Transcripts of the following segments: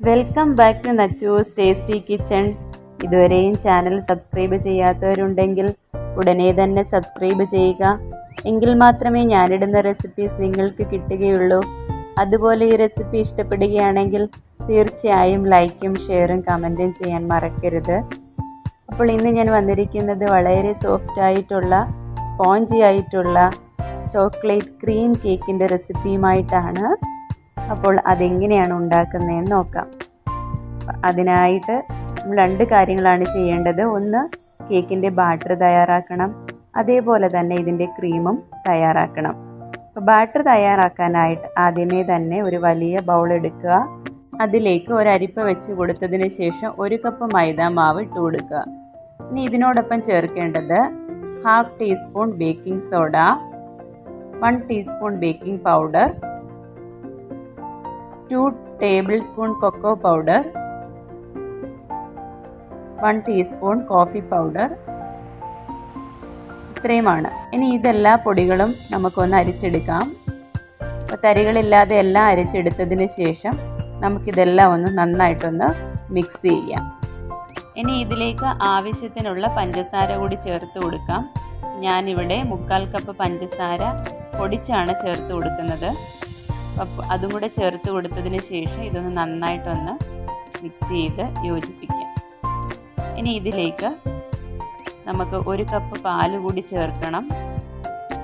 Welcome back to Nachu's tasty kitchen ഇതുവരെയും channel subscribe ചെയ്യാത്തവരുണ്ടെങ്കിൽ ഉടനെ തന്നെ സബ്സ്ക്രൈബ് ചെയ്യുക. എങ്കിൽ മാത്രമേ ഞാനിടുന്ന റെസിപ്പീസ് നിങ്ങൾക്ക് കിട്ടുകയുള്ളൂ. അതുപോലെ ഈ റെസിപ്പി ഇഷ്ടപ്പെടുകയാണെങ്കിൽ തീർച്ചയായും ലൈക്കും ഷെയറും കമന്റും ചെയ്യാൻ മറക്കരുത്. അപ്പോൾ ഇന്ന് ഞാൻ വന്നിരിക്കുന്നത് വളരെ സോഫ്റ്റ് ആയിട്ടുള്ള സ്പോഞ്ചി ആയിട്ടുള്ള ചോക്ലേറ്റ് ക്രീം കേക്കിന്റെ റെസിപ്പിയുമായിട്ടാണ് അപ്പോൾ അതെങ്ങനെയാണ് ഉണ്ടാക്കുന്നതെന്ന് നോക്കാം. അതിനായിട്ട് നമ്മൾ രണ്ട് കാര്യങ്ങളാണ് ചെയ്യേണ്ടത്. ഒന്ന് കേക്കിന്റെ ബാറ്റർ തയ്യാറാക്കണം. അതേപോലെ തന്നെ ഇതിന്റെ ക്രീമും തയ്യാറാക്കണം. അപ്പോൾ ബാറ്റർ തയ്യാറാക്കാനായിട്ട് ആദ്യമേ തന്നെ ഒരു വലിയ ബൗൾ എടുക്കുക. അതിലേക്ക് ഒരു അരിപ്പ വെച്ച് കൊടുത്തതിന് ശേഷം ഒരു കപ്പ് മൈദ മാവ് ഇട്ട് കൊടുക്കുക. ഇനി ഇതിനോടൊപ്പം ചേർക്കേണ്ടത് half teaspoon baking soda one teaspoon baking powder two tablespoon cocoa powder one teaspoon coffee powder. ഇത്രയുമാണ്. ഇനി ഇതെല്ലാ പൊടികളും നമുക്കൊന്ന് അരിച്ചെടുക്കാം. അപ്പോൾ തരികളില്ലാതെ എല്ലാം അരിച്ചെടുത്തതിന് ശേഷം നമുക്കിതെല്ലാം ഒന്ന് നന്നായിട്ടൊന്ന് മിക്സ് ചെയ്യാം. ഇനി ഇതിലേക്ക് ആവശ്യത്തിനുള്ള പഞ്ചസാര കൂടി ചേർത്ത് കൊടുക്കാം. ഞാനിവിടെ മുക്കാൽ കപ്പ് പഞ്ചസാര പൊടിച്ചാണ് ചേർത്ത് കൊടുക്കുന്നത്. അതും കൂടെ ചേർത്ത് കൊടുത്തതിന് ശേഷം ഇതൊന്ന് നന്നായിട്ടൊന്ന് മിക്സ് ചെയ്ത് യോജിപ്പിക്കാം. ഇനി ഇതിലേക്ക് നമുക്ക് ഒരു കപ്പ് പാൽ കൂടി ചേർക്കണം.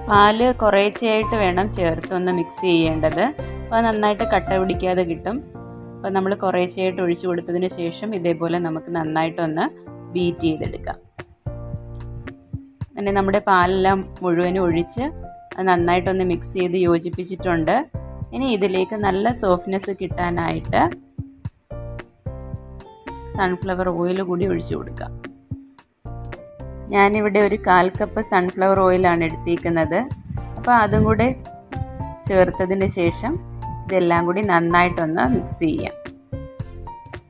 പാൽ കുറേച്ചയായിട്ട് വേണം ചേർത്തൊന്ന് മിക്സ് ചെയ്യേണ്ടത്. അപ്പോൾ നന്നായിട്ട് കട്ട പിടിക്കാതെ കിട്ടും. അപ്പോൾ നമ്മൾ കുറേശ്ശെയായിട്ട് ഒഴിച്ചു കൊടുത്തതിന് ശേഷം ഇതേപോലെ നമുക്ക് നന്നായിട്ടൊന്ന് ബീറ്റ് ചെയ്തെടുക്കാം. അങ്ങനെ നമ്മുടെ പാലെല്ലാം മുഴുവനും ഒഴിച്ച് നന്നായിട്ടൊന്ന് മിക്സ് ചെയ്ത് യോജിപ്പിച്ചിട്ടുണ്ട്. ഇനി ഇതിലേക്ക് നല്ല സോഫ്റ്റ്നെസ് കിട്ടാനായിട്ട് സൺഫ്ലവർ ഓയിൽ കൂടി ഒഴിച്ചു കൊടുക്കാം. ഞാനിവിടെ ഒരു കാൽ കപ്പ് സൺഫ്ലവർ ഓയിലാണ് എടുത്തിരിക്കുന്നത്. അപ്പോൾ അതും കൂടെ ചേർത്തതിന് ശേഷം ഇതെല്ലാം കൂടി നന്നായിട്ടൊന്ന് മിക്സ് ചെയ്യാം.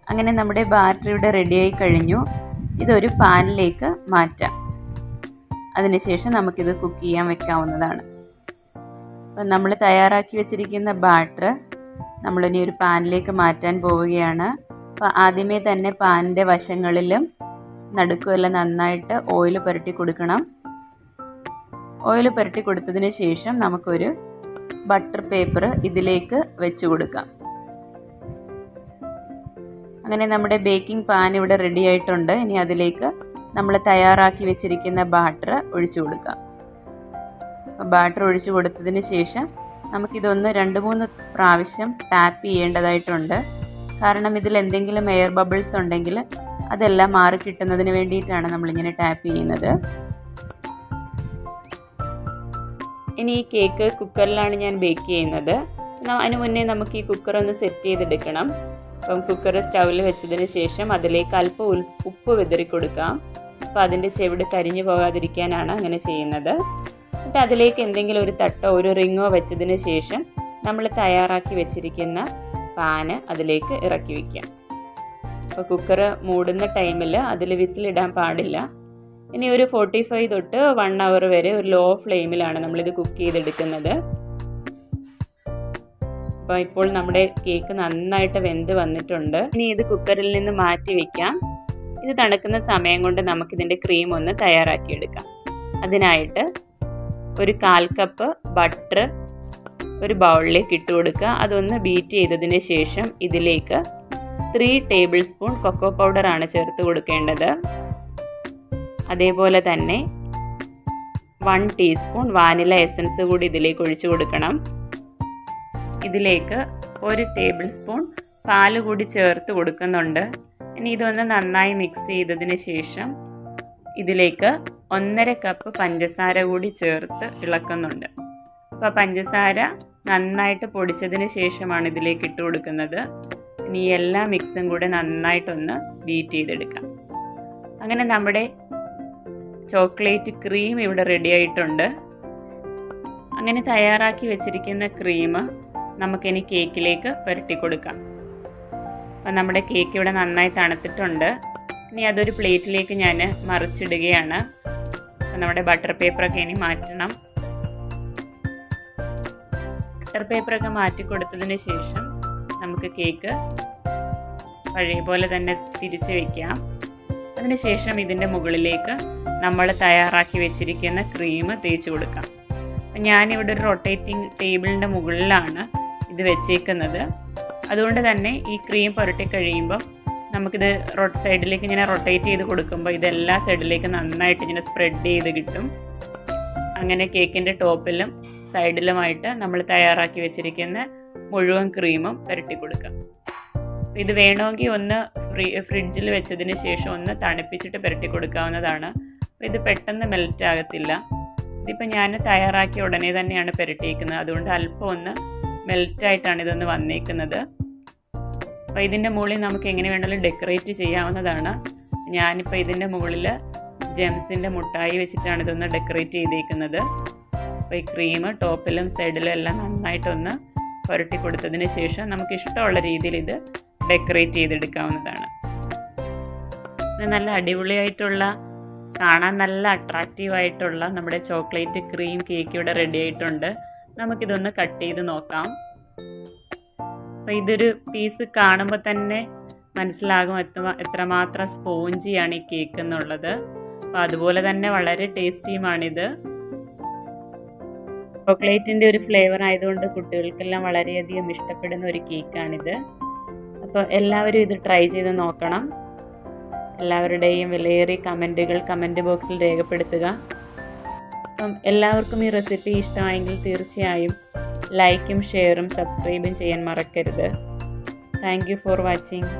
അങ്ങനെ നമ്മുടെ ബാറ്റർ ഇവിടെ റെഡിയായി കഴിഞ്ഞു. ഇതൊരു പാനിലേക്ക് മാറ്റാം. അതിനുശേഷം നമുക്കിത് കുക്ക് ചെയ്യാൻ വെക്കാവുന്നതാണ്. അപ്പം നമ്മൾ തയ്യാറാക്കി വെച്ചിരിക്കുന്ന ബാറ്റർ നമ്മളിനി ഒരു പാനിലേക്ക് മാറ്റാൻ പോവുകയാണ്. അപ്പോൾ ആദ്യമേ തന്നെ പാനിന്റെ വശങ്ങളിലും നടുക്കുമെല്ലാം നന്നായിട്ട് ഓയിൽ പുരട്ടി കൊടുക്കണം. ഓയിൽ പുരട്ടി കൊടുത്തതിന് ശേഷം നമുക്കൊരു ബട്ടർ പേപ്പർ ഇതിലേക്ക് വെച്ച് കൊടുക്കാം. അങ്ങനെ നമ്മുടെ ബേക്കിംഗ് പാൻ ഇവിടെ റെഡി ആയിട്ടുണ്ട്. ഇനി അതിലേക്ക് നമ്മൾ തയ്യാറാക്കി വെച്ചിരിക്കുന്ന ബാറ്റർ ഒഴിച്ചു കൊടുക്കാം. ബാറ്റർ ഒഴിച്ചു കൊടുത്തതിന് ശേഷം നമുക്കിതൊന്ന് രണ്ട് മൂന്ന് പ്രാവശ്യം ടാപ്പ് ചെയ്യേണ്ടതായിട്ടുണ്ട്. കാരണം ഇതിൽ എന്തെങ്കിലും എയർ ബബിൾസ് ഉണ്ടെങ്കിൽ അതെല്ലാം മാറി കിട്ടുന്നതിന് വേണ്ടിയിട്ടാണ് നമ്മളിങ്ങനെ ടാപ്പ് ചെയ്യുന്നത്. ഇനി ഈ കേക്ക് കുക്കറിലാണ് ഞാൻ ബേക്ക് ചെയ്യുന്നത്. അതിന് മുന്നേ നമുക്ക് ഈ കുക്കർ ഒന്ന് സെറ്റ് ചെയ്തെടുക്കണം. അപ്പം കുക്കർ സ്റ്റൗവിൽ വെച്ചതിന് ശേഷം അതിലേക്ക് അല്പം ഉപ്പ് വിതറി കൊടുക്കാം അപ്പോൾ അതിന്റെ ചെവിട് കരിഞ്ഞു പോകാതിരിക്കാനാണ് അങ്ങനെ ചെയ്യുന്നത്. എന്നിട്ട് അതിലേക്ക് എന്തെങ്കിലും ഒരു തട്ടോ ഒരു റിങ്ങോ വെച്ചതിന് ശേഷം നമ്മൾ തയ്യാറാക്കി വെച്ചിരിക്കുന്ന പാന് അതിലേക്ക് ഇറക്കി വയ്ക്കാം അപ്പോൾ കുക്കർ മൂടുന്ന ടൈമിൽ അതിൽ വിസിലിടാൻ പാടില്ല. ഇനി ഒരു ഫോർട്ടി ഫൈവ് തൊട്ട് വൺ അവർ വരെ ഒരു ലോ ഫ്ലെയിമിലാണ് നമ്മളിത് കുക്ക് ചെയ്തെടുക്കുന്നത്. അപ്പോൾ ഇപ്പോൾ നമ്മുടെ കേക്ക് നന്നായിട്ട് വെന്ത് വന്നിട്ടുണ്ട്. ഇനി ഇത് കുക്കറിൽ നിന്ന് മാറ്റി വയ്ക്കാം ഇത് തണുക്കുന്ന സമയം കൊണ്ട് നമുക്കിതിന്റെ ക്രീം ഒന്ന് തയ്യാറാക്കിയെടുക്കാം. അതിനായിട്ട് ഒരു കാൽ കപ്പ് ബട്ടർ ഒരു ബൗളിലേക്ക് ഇട്ട് കൊടുക്കുക. അതൊന്ന് ബീറ്റ് ചെയ്തതിന് ശേഷം ഇതിലേക്ക് ത്രീ ടേബിൾ സ്പൂൺ കൊക്കോ ആണ് ചേർത്ത് കൊടുക്കേണ്ടത്. അതേപോലെ തന്നെ വൺ ടീസ്പൂൺ വാനില എസൻസ് കൂടി ഇതിലേക്ക് ഒഴിച്ചു കൊടുക്കണം. ഇതിലേക്ക് ഒരു ടേബിൾ സ്പൂൺ പാൽ കൂടി ചേർത്ത് കൊടുക്കുന്നുണ്ട്. ഇനി ഇതൊന്ന് നന്നായി മിക്സ് ചെയ്തതിന് ശേഷം ഇതിലേക്ക് ഒന്നര കപ്പ് പഞ്ചസാര കൂടി ചേർത്ത് ഇളക്കുന്നുണ്ട്. അപ്പോൾ പഞ്ചസാര നന്നായിട്ട് പൊടിച്ചതിന് ശേഷമാണ് ഇതിലേക്ക് ഇട്ട് കൊടുക്കുന്നത്. ഇനി എല്ലാ മിക്സും കൂടെ നന്നായിട്ടൊന്ന് ബീറ്റ് ചെയ്തെടുക്കാം. അങ്ങനെ നമ്മുടെ ചോക്ലേറ്റ് ക്രീം ഇവിടെ റെഡി ആയിട്ടുണ്ട്. അങ്ങനെ തയ്യാറാക്കി വെച്ചിരിക്കുന്ന ക്രീം നമുക്കിനി കേക്കിലേക്ക് പുരട്ടി കൊടുക്കാം. അപ്പം നമ്മുടെ കേക്ക് ഇവിടെ നന്നായി തണുത്തിട്ടുണ്ട്. ഇനി അതൊരു പ്ലേറ്റിലേക്ക് ഞാൻ മറിച്ചിടുകയാണ്. നമ്മുടെ ബട്ടർ പേപ്പറൊക്കെ ഇനി മാറ്റണം. ബട്ടർ പേപ്പറൊക്കെ മാറ്റി കൊടുത്തതിന് ശേഷം നമുക്ക് കേക്ക് പഴയ പോലെ തന്നെ തിരിച്ച് വയ്ക്കാം അതിനുശേഷം ഇതിന്റെ മുകളിലേക്ക് നമ്മൾ തയ്യാറാക്കി വെച്ചിരിക്കുന്ന ക്രീം തേച്ച് കൊടുക്കാം. ഞാനിവിടെ ഒരു റൊട്ടേറ്റിംഗ് ടേബിളിന്റെ മുകളിലാണ് ഇത് വെച്ചേക്കുന്നത്. അതുകൊണ്ട് തന്നെ ഈ ക്രീം പുരട്ടി കഴിയുമ്പോൾ നമുക്കിത് റോഡ് സൈഡിലേക്ക് ഇങ്ങനെ റൊട്ടേറ്റ് ചെയ്ത് കൊടുക്കുമ്പോൾ ഇതെല്ലാ സൈഡിലേക്ക് നന്നായിട്ട് ഇങ്ങനെ സ്പ്രെഡ് ചെയ്ത് കിട്ടും. അങ്ങനെ കേക്കിന്റെ ടോപ്പിലും സൈഡിലുമായിട്ട് നമ്മൾ തയ്യാറാക്കി വെച്ചിരിക്കുന്ന മുഴുവൻ ക്രീമും പുരട്ടി കൊടുക്കാം. ഇത് വേണമെങ്കിൽ ഒന്ന് ഫ്രീ ഫ്രിഡ്ജിൽ വെച്ചതിന് ശേഷം ഒന്ന് തണുപ്പിച്ചിട്ട് പുരട്ടി കൊടുക്കാവുന്നതാണ്. അപ്പോൾ ഇത് പെട്ടെന്ന് മെൽറ്റ് ആകത്തില്ല. ഇതിപ്പോൾ ഞാൻ തയ്യാറാക്കിയ ഉടനെ തന്നെയാണ് പുരട്ടിയിരിക്കുന്നത് അതുകൊണ്ട് അല്പം ഒന്ന് മെൽറ്റായിട്ടാണ് ഇതൊന്ന് വന്നേക്കുന്നത്. അപ്പോൾ ഇതിന്റെ മുകളിൽ നമുക്ക് എങ്ങനെ വേണമെങ്കിലും ഡെക്കറേറ്റ് ചെയ്യാവുന്നതാണ്. ഞാനിപ്പോൾ ഇതിന്റെ മുകളിൽ ജെംസിന്റെ മുട്ടായി വെച്ചിട്ടാണ് ഇതൊന്ന് ഡെക്കറേറ്റ് ചെയ്തേക്കുന്നത്. അപ്പോൾ ഈ ക്രീം ടോപ്പിലും സൈഡിലും എല്ലാം നന്നായിട്ടൊന്ന് പുരട്ടി കൊടുത്തതിന് ശേഷം നമുക്ക് ഇഷ്ടമുള്ള രീതിയിൽ ഇത് ഡെക്കറേറ്റ് ചെയ്തെടുക്കാവുന്നതാണ്. നല്ല അടിപൊളിയായിട്ടുള്ള കാണാൻ നല്ല അട്രാക്റ്റീവായിട്ടുള്ള നമ്മുടെ ചോക്ലേറ്റ് ക്രീം കേക്ക് ഇവിടെ റെഡി ആയിട്ടുണ്ട്. നമുക്കിതൊന്ന് കട്ട് ചെയ്ത് നോക്കാം. അപ്പോൾ ഇതൊരു പീസ് കാണുമ്പോൾ തന്നെ മനസ്സിലാകും എത്ര എത്രമാത്രം സ്പോഞ്ചിയാണ് ഈ കേക്ക് എന്നുള്ളത്. അപ്പോൾ അതുപോലെ തന്നെ വളരെ ടേസ്റ്റിയുമാണിത്. ചോക്ലേറ്റിന്റെ ഒരു ഫ്ലേവർ ആയതുകൊണ്ട് കുട്ടികൾക്കെല്ലാം വളരെയധികം ഇഷ്ടപ്പെടുന്ന ഒരു കേക്കാണിത് അപ്പോൾ എല്ലാവരും ഇത് ട്രൈ ചെയ്ത് നോക്കണം. എല്ലാവരുടെയും വിലയേറിയ കമന്റുകൾ കമന്റ് ബോക്സിൽ രേഖപ്പെടുത്തുക. അപ്പം എല്ലാവർക്കും ഈ റെസിപ്പി ഇഷ്ടമായെങ്കിൽ തീർച്ചയായും ലൈക്കും ഷെയറും സബ്സ്ക്രൈബും ചെയ്യാൻ മറക്കരുത്. Thank for watching.